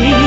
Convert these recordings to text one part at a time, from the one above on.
free.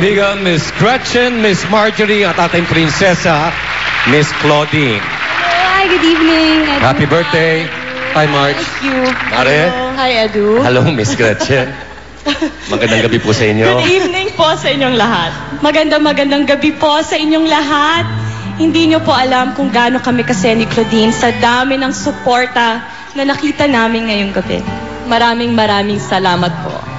kaibigan, Miss Gretchen, Miss Marjorie, at ating prinsesa, Miss Claudine. Good evening. Edu. Happy birthday. Hi, Marge. Thank you. Mare. Hi, Edu. Hello, Miss Gretchen. Magandang gabi po sa inyo. Good evening po sa inyong lahat. Magandang magandang gabi po sa inyong lahat. Hindi niyo po alam kung gaano kami kasi ni Claudine sa dami ng suporta na nakita namin ngayong gabi. Maraming maraming salamat po.